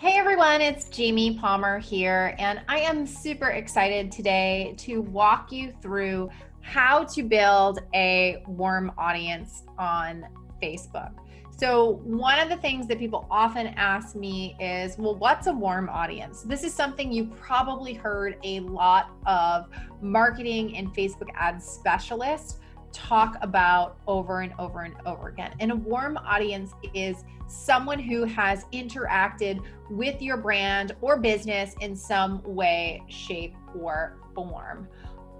Hey everyone, it's Jamie Palmer here, and I am super excited today to walk you through how to build a warm audience on Facebook. So, one of the things that people often ask me is, well, what's a warm audience? This is something you probably heard a lot of marketing and Facebook ads specialists talk about over and over and over again. And a warm audience is someone who has interacted with your brand or business in some way, shape, or form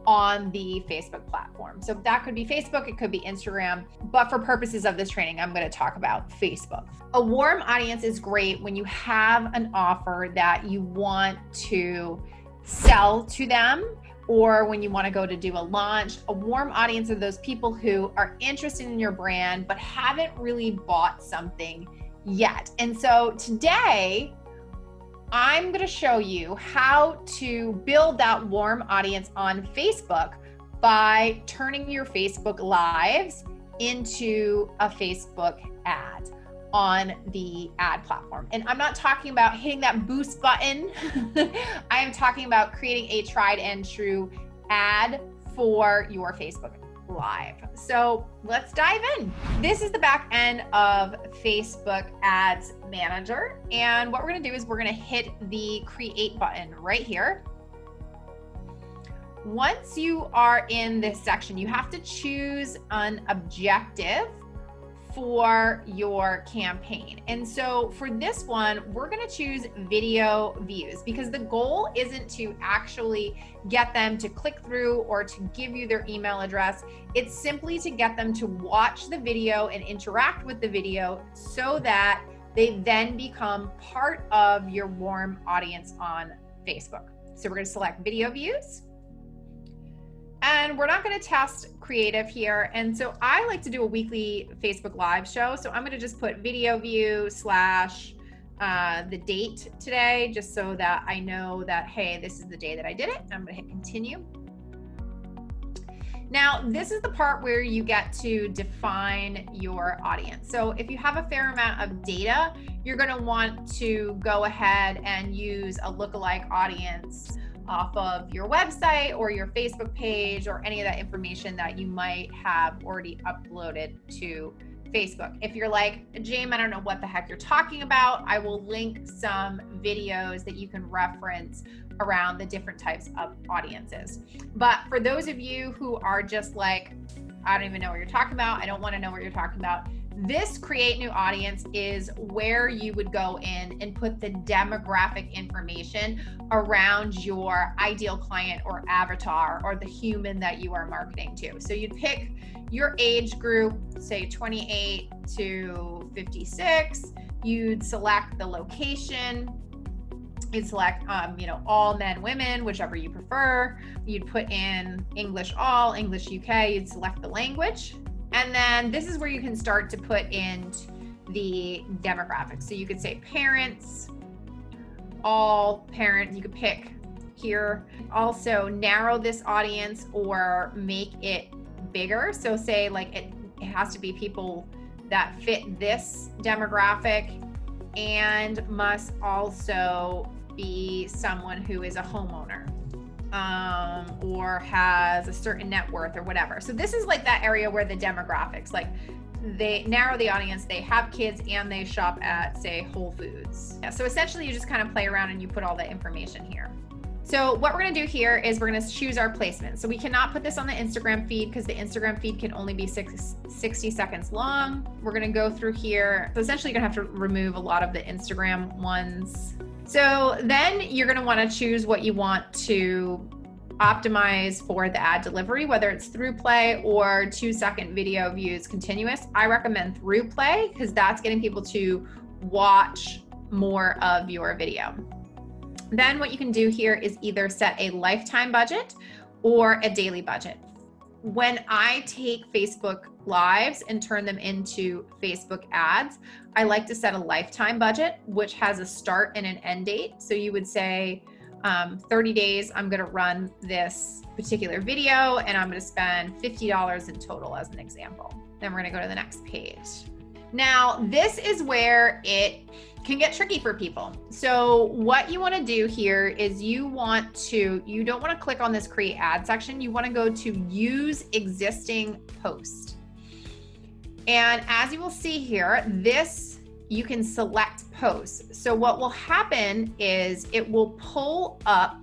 on the Facebook platform. So that could be Facebook, it could be Instagram, but for purposes of this training, I'm going to talk about Facebook. A warm audience is great when you have an offer that you want to sell to them or when you want to go to do a launch, a warm audience of those people who are interested in your brand but haven't really bought something yet. And so today, I'm going to show you how to build that warm audience on Facebook by turning your Facebook Lives into a Facebook ad on the ad platform. And I'm not talking about hitting that boost button. Talking about creating a tried and true ad for your Facebook Live. So let's dive in. This is the back end of Facebook Ads Manager. And what we're going to do is we're going to hit the create button right here. Once you are in this section, you have to choose an objective for your campaign. And so for this one, we're going to choose video views because the goal isn't to actually get them to click through or to give you their email address. It's simply to get them to watch the video and interact with the video so that they then become part of your warm audience on Facebook. So we're going to select video views. And we're not going to test creative here. And so I like to do a weekly Facebook Live show. So I'm going to just put video view slash uh, the date today, just so that I know that, hey, this is the day that I did it. I'm going to hit continue. Now, this is the part where you get to define your audience. So, if you have a fair amount of data, you're going to want to go ahead and use a lookalike audience off of your website or your Facebook page or any of that information that you might have already uploaded to Facebook. If you're like, James, I don't know what the heck you're talking about, I will link some videos that you can reference around the different types of audiences. But for those of you who are just like, I don't even know what you're talking about, I don't want to know what you're talking about, this create new audience is where you would go in and put the demographic information around your ideal client or avatar or the human that you are marketing to. So you'd pick your age group, say 28 to 56. You'd select the location. You'd select, um, you know, all men, women, whichever you prefer. You'd put in English all, English UK. You'd select the language and then this is where you can start to put in the demographics. So you could say parents, all parents, you could pick here. Also narrow this audience or make it bigger. So say like it, it has to be people that fit this demographic and must also be someone who is a homeowner um, or has a certain net worth or whatever. So this is like that area where the demographics, like they narrow the audience, they have kids and they shop at say Whole Foods. Yeah, so essentially you just kind of play around and you put all the information here. So what we're gonna do here is we're gonna choose our placement. So we cannot put this on the Instagram feed because the Instagram feed can only be six, 60 seconds long. We're gonna go through here. So essentially you're gonna have to remove a lot of the Instagram ones. So then you're going to want to choose what you want to optimize for the ad delivery, whether it's ThruPlay or two second video views continuous. I recommend ThruPlay because that's getting people to watch more of your video. Then what you can do here is either set a lifetime budget or a daily budget when I take Facebook lives and turn them into Facebook ads, I like to set a lifetime budget, which has a start and an end date. So you would say, um, 30 days, I'm going to run this particular video and I'm going to spend $50 in total as an example. Then we're going to go to the next page. Now, this is where it can get tricky for people. So what you want to do here is you want to you don't want to click on this create ad section. You want to go to use existing post. And as you will see here, this you can select posts. So what will happen is it will pull up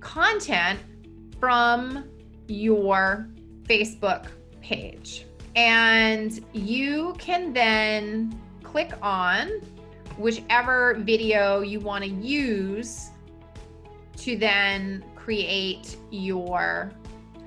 content from your Facebook page. And you can then click on whichever video you want to use to then create your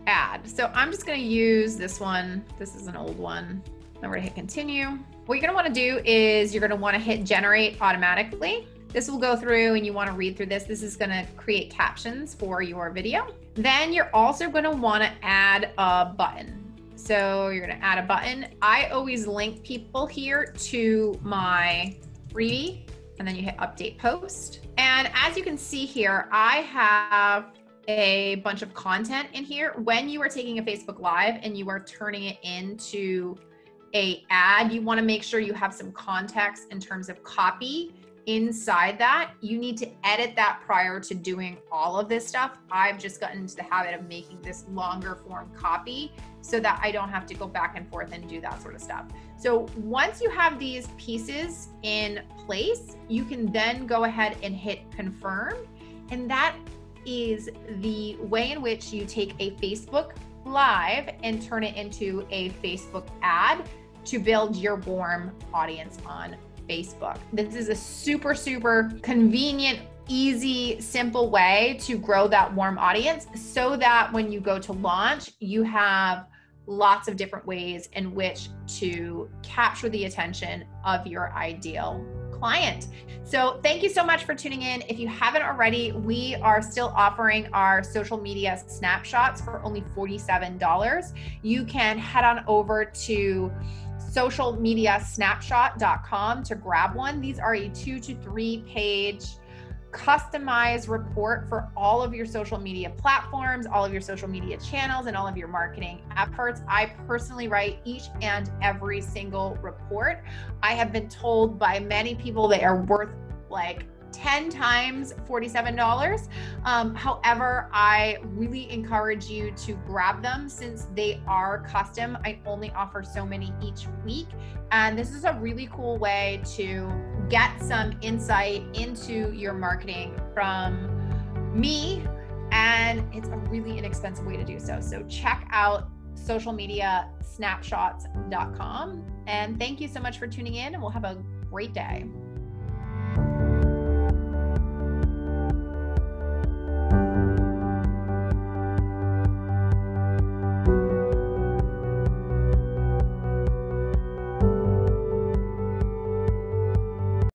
ad. So I'm just going to use this one. This is an old one. We're going to hit continue. What you're going to want to do is you're going to want to hit generate automatically. This will go through and you want to read through this. This is going to create captions for your video. Then you're also going to want to add a button. So you're to add a button. I always link people here to my freebie and then you hit update post. And as you can see here, I have a bunch of content in here. When you are taking a Facebook Live and you are turning it into a ad, you want to make sure you have some context in terms of copy inside that. You need to edit that prior to doing all of this stuff. I've just gotten into the habit of making this longer form copy so that I don't have to go back and forth and do that sort of stuff. So once you have these pieces in place, you can then go ahead and hit confirm. And that is the way in which you take a Facebook Live and turn it into a Facebook ad to build your warm audience on Facebook. This is a super, super convenient, easy, simple way to grow that warm audience so that when you go to launch, you have lots of different ways in which to capture the attention of your ideal client. So, thank you so much for tuning in. If you haven't already, we are still offering our social media snapshots for only $47. You can head on over to socialmediasnapshot.com to grab one. These are a two to three page customized report for all of your social media platforms, all of your social media channels, and all of your marketing efforts. I personally write each and every single report. I have been told by many people they are worth like 10 times $47. Um, however, I really encourage you to grab them since they are custom. I only offer so many each week. And this is a really cool way to get some insight into your marketing from me. And it's a really inexpensive way to do so. So check out socialmediasnapshots.com. And thank you so much for tuning in, and we'll have a great day.